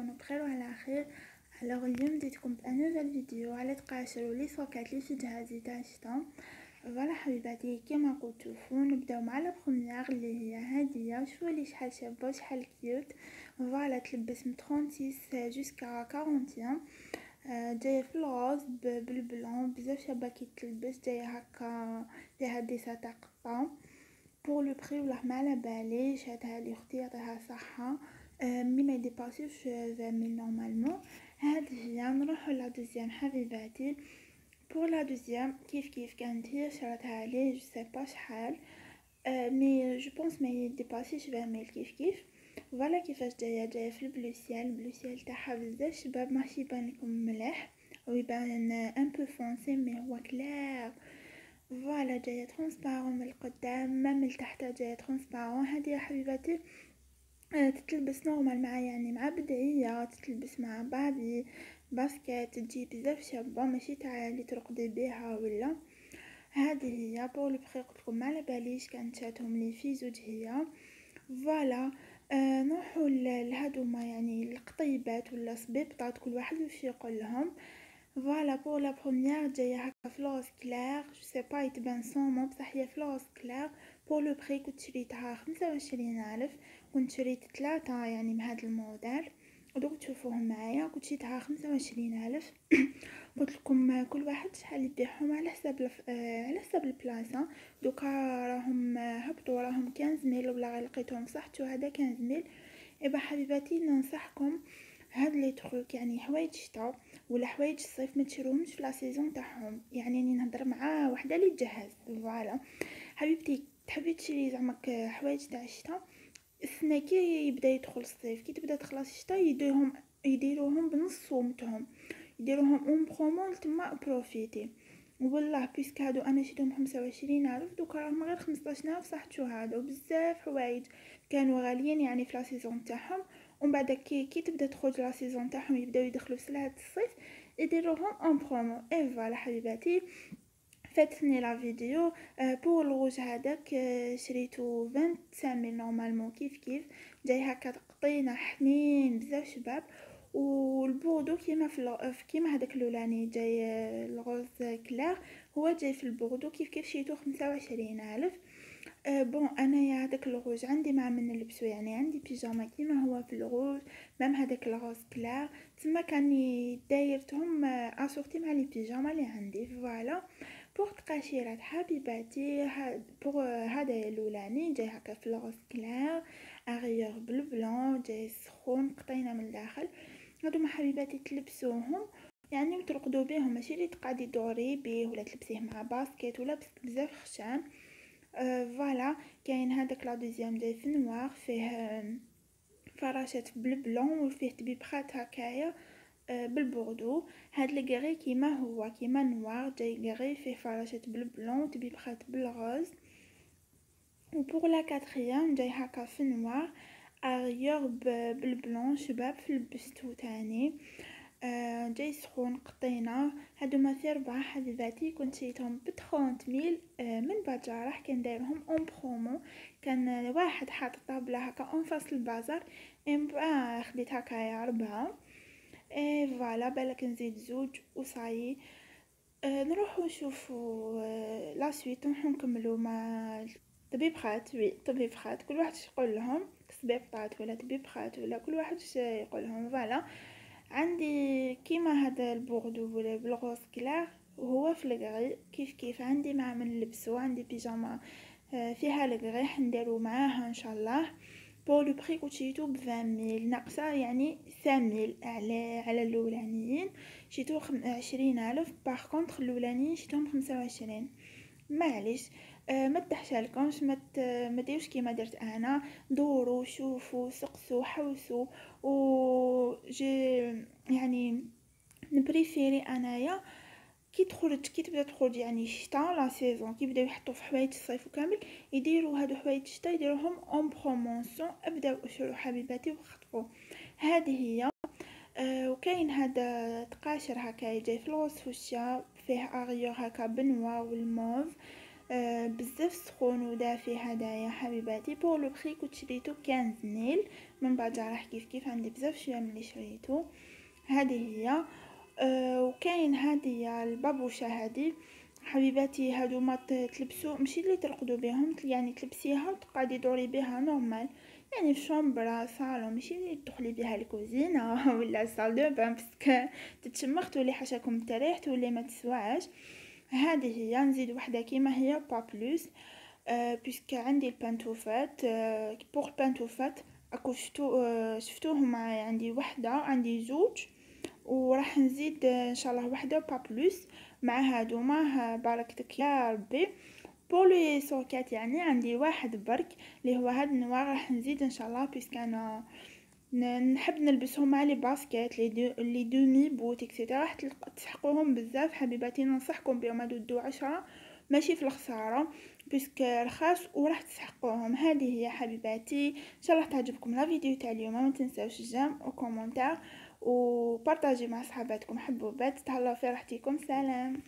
تكونوا بخير وعلى خير alors اليوم جيتكم ب une nouvelle vidéo على تقاشر و les socquettes لي في جهازي تاع الشتا voilà حبيباتي كيما قلت تشوفوا نبداو مع la première اللي هي هادية شوفوا لي شحال شابة وشحال cute. voilà تلبس من 36 jusqu'à 41 جاية في ال rose بال blanc بزاف شابة كي تلبس جاية هكا فيها dessin تاع قطه pour le prix والله ما على باليش شراتها لي أختي يعطيها صحه mais ما يديباسيوش 20000 normalement هذه هي نروحو la deuxième حبيباتي pour la deuxième كيف كيف كانت هي شراتها لي je sais pas شحال mais je pense ما يديباسيش 20000 كيف كيف voilà كيفاش جاية جاية في ال bleu ciel ال bleu ciel تاعها بزاف شباب ماشي يبان لكم مليح ويبان un peu foncé mais هو clair voilà جاية transparent من القدام ما من التحت جاية transparent هذه يا حبيباتي تتلبس normal مع يعني مع بدعية تتلبس مع بابي basket تجي بزاف شابة ماشي تاع اللي ترقدي بيها ولا. هذه هي pour le prix قلتلكم ما على باليش كانت شراتهم لي في زوج هي. voilà آه لهادوما يعني القطيبات ولا صبيبطات كل واحد واش يقول لهم. voilà pour la première جاية هكا rose clair je sais pas يتبان saumon بصح هي rose clair. pour le prix كنت شريتها خمسة وعشرين ألف كنت شريت ثلاثة يعني من هذا الموديل ودوك تشوفوهم معايا. كنت شريتها خمسة وعشرين ألف. قلت لكم كل واحد شحال يبيعهم على حساب لف... آه على حساب البلاصه دوكا راهم هبطوا راهم quinze mille ولا غير لقيتهم صحتو هذا ميل. ايبا حبيباتي ننصحكم هاد les trucs يعني حوايج شتا ولا حوايج الصيف ما تشروهمش في la saison تاعهم. يعني راني نهضر مع وحدة اللي تجهز voilà. حبيبتي تحبي تشري زعما حوايج تاع الشتا السنة كي يبدا يدخل الصيف كي تبدا تخلص الشتا يديرهم يديروهم بنص صومتهم يديروهم en promo تما profitez. والله parce que هادو أنا شريتهم خمسة وعشرين ألف دوكا راهم غير خمسطاش ألف صح شو هادو بزاف حوايج كانوا غاليين يعني في la saison تاعهم. ومن بعد كي كي تبدا تخرج la saison تاعهم يبداو يدخلوا في سلعه الصيف يديروهم en promo. إي حبيباتي. فاتني la vidéo pour ال rouge هذاك شريتو 25000 normalement كيف كيف. جاي هكا قطينه حنين بزاف شباب والبوردو كيما في كيما هذاك الأولاني جاي ال rose clair هو جاي في البوردو كيف كيف شريتو خمسة وعشرين ألف. أه bon أنايا هذاك الغوج عندي مع من نلبسو يعني عندي بيجاما كيما هو في الغوج مام هذاك ال rose clair. تما كاني دايرتهم assortis مع les pyjamas اللي عندي voilà. pour تقاشيرات حبيباتي pour هذا الأولاني جاي هكا في clair à rayures بال blanc جاي سخون قطينة من الداخل. هادو حبيباتي تلبسوهم يعني وترقدوا بهم ماشي اللي تقعدي دوري بيه ولا تلبسيه مع baskets ولا بزاف خشان أه voilà كاين هذاك la deuxième جاي في noir فيه فراشات بال blanc وفيه تبيبخات هكايا. بالبوردو هاد الكغي كيما هو كيما noir جاي كغي فيه فراشات بال blanc تبيبخات بال rose و pour la quatrième جاي هكا في noir à rayures بال blanc شباب في البستو تاني. آه جاي سخون قطينة. هادو ما في ربعة حبيباتي كنت شريتهم ب trente mille آه من بجارح كان دايرهم en promo كان واحد حاط طابلة هكا en face البازار ام خديت هكايا ربعة. اي voilà بالك نزيد زوج وصاي. آه نروحو نشوفو آه la suite نروحو نكملو مع طبيبخات oui طبيبخات كل واحد يقول لهم صبيبطات ولا طبيبخات ولا كل واحد يقول لهم. voilà عندي كيما هذا البوردو ولا بال rose clair وهو في الكغي كيف كيف عندي مع من نلبسو عندي بيجاما فيها الكغي حنديرو معاها إن شاء الله. pour le prix كنت شريتو ب vingt mille ناقصة يعني cinq mille على على الأولانيين. شريتو عشرين ألف. par contre الأولانيين شريتهم خمسة وعشرين. معليش. آه ما تحشالكمش ما ما ديروش كيما درت أنا. دوروا شوفوا سقسوا حوسوا و جي يعني ن préférer أنايا. كي تخرج كي تبدا تخرج يعني شتا la saison كي بداو يحطوا في حوايج الصيف وكامل يديروا هادو حوايج الشتا يديروهم en promotion أبداو اشروا حبيباتي وخطفوا هذه هي آه وكاين هذا تقاشر هكا جاي في ال rose fuchsia فيه أغيور هكا ب noir وال mauve آه بزاف سخون ودافي هدايا حبيباتي. pour le prix كنت شريتو quinze mille. من بعد راح كيف كيف عندي بزاف شوية ملي شريتو. هذه هي. أه وكاين هذه البابوشه هذه حبيباتي هادو ما تلبسو ماشي اللي ترقدو بهم يعني تلبسيها وتقعدي دوري بها normal يعني في chambre صالون ماشي اللي تدخلي بها الكوزينة ولا salle de bain parce que تتشمخ تولي حاشاكم تريح تولي ما تسواعش. هذه هي نزيد وحدة كيما هي pas plus أه parce que عندي البانتوفات أه pour البانتوفات أكو شفتو أه شفتوهم عندي وحدة عندي زوج. وراح نزيد إن شاء الله وحدة pas plus مع هادوما باركتك يا ربي. pour les socquettes يعني عندي واحد برك اللي هو هاد ال noir راح نزيد إن شاء الله parce que أنا نحب نلبسهم مع les baskets les deux les demi-bottes et cetera راح تسحقوهم بزاف. حبيباتي ننصحكم بهم هادو دو عشرة ماشي في الخسارة parce que رخاص وراح تسحقوهم. هذه هي حبيباتي. إن شاء الله تعجبكم la vidéo تاع اليوم. ما تنساوش ال j'aime و commentaire و partager مع صحاباتكم حبوبات تهلاو في راحتكم سلام.